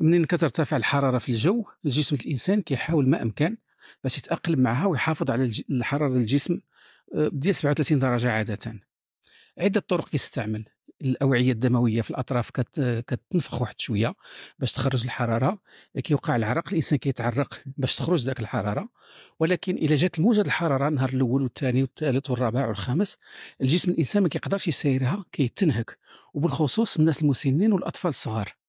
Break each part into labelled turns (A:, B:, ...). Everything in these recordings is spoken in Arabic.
A: منين كترتفع الحرارة في الجو؟ الجسم الإنسان كيحاول ما امكن باش يتأقلم معها ويحافظ على الحرارة الجسم ديال 37 درجة عادة. عدة طرق كيستعمل الأوعية الدموية في الأطراف كت... كتنفخ واحد شوية باش تخرج الحرارة. كيوقع العرق الإنسان كيتعرق باش تخرج ذاك الحرارة. ولكن اذا جات الموجه الحرارة النهار الأول والثاني والثالث والرابع والخامس الجسم الإنسان ما كيقدرش يسيرها كيتنهك. وبالخصوص الناس المسنين والأطفال الصغار.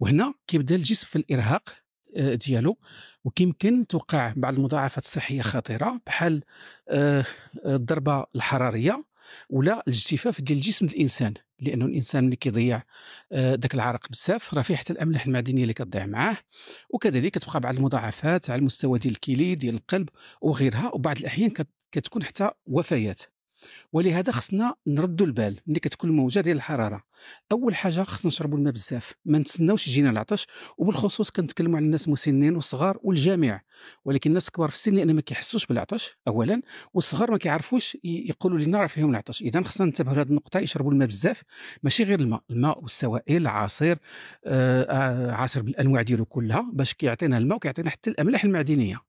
A: وهنا كيبدا الجسم في الإرهاق آه، ديالو وكيمكن توقع بعض المضاعفات الصحية خطيرة بحال آه، الضربة الحرارية ولا الاجتفاف ديال الجسم الإنسان لأنه الإنسان اللي كيضيع ذاك آه، العرق بزاف راه فيه حتى الأملاح المعدنية اللي كتضيع معاه وكذلك كتبقى بعض المضاعفات على المستوى ديال الكلي ديال القلب وغيرها وبعض الأحيان كتكون حتى وفيات. ولهذا خصنا نردوا البال ملي كتكون الموجه ديال الحرارة. أول حاجة خصنا نشربوا الماء بزاف ما نتسناوش يجينا العطش وبالخصوص كنتكلموا على الناس المسنين والصغار والجامع ولكن الناس الكبار في السن لأن ما كيحسوش بالعطش اولا والصغار ما كيعرفوش يقولوا لنا راه فيهم العطش. اذا خصنا ننتبهوا لهذه النقطة يشربوا الماء بزاف ماشي غير الماء. الماء والسوائل عصير آه, آه، عصير بالأنواع ديالو كلها باش كيعطينا الماء وكيعطينا حتى الأملاح المعدنية.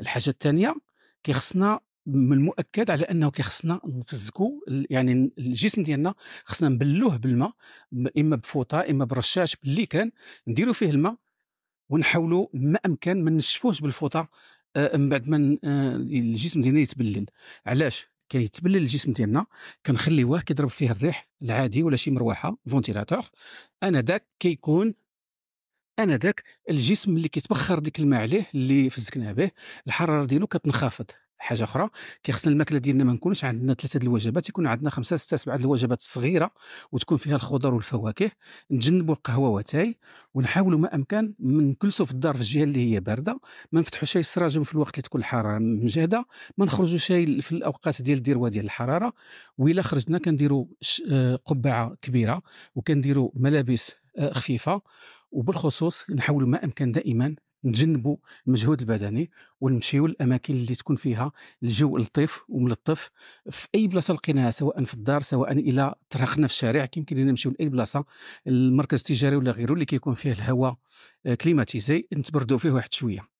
A: الحاجة الثانية كيخصنا من المؤكد على أنه كيخصنا نفزكو يعني الجسم ديالنا خصنا نبلوه بالماء إما بفوطة إما برشاش باللي كان نديروا فيه الماء ونحاولوا ما أمكن ما نشفوهش بالفوطة آه، من بعد ما آه، الجسم ديالنا يتبلل. علاش؟ كيتبلل الجسم ديالنا كنخليوه كيضرب فيه الريح العادي ولا شي مروحة ventilateur آنذاك كيكون أنا داك الجسم اللي كيتبخر ديك الماء عليه اللي فزكناه به الحرارة ديالو كتنخفض. حاجة أخرى. كيخصنا الماكلة ديالنا ما نكونش عندنا ثلاثة الوجبات يكون عندنا خمسة ستة سبعة الوجبات الصغيرة وتكون فيها الخضر والفواكه. نتجنبوا القهوة واتاي ونحاولوا ما أمكن نجلسوا في الدار في الجهة اللي هي باردة ما نفتحوا شاي السراجم في الوقت اللي تكون الحرارة مجهدة ما نخرجوا شاي في الأوقات ديال الذروه ديال الحرارة. وإلا خرجنا كنديروا آه، قبعة كبيرة وكنديروا ملابس آه، خفيفة. وبالخصوص نحاولوا ما أمكن دائما نتجنبوا المجهود البدني ونمشيو للأماكن اللي تكون فيها الجو لطيف وملطف في أي بلاصة لقيناها سواء في الدار سواء إلى طرقنا في الشارع كيمكن لنا نمشيو لأي بلاصة المركز التجاري ولا غيره اللي كيكون فيه الهواء كليماتيزي نتبردوا فيه واحد شوية.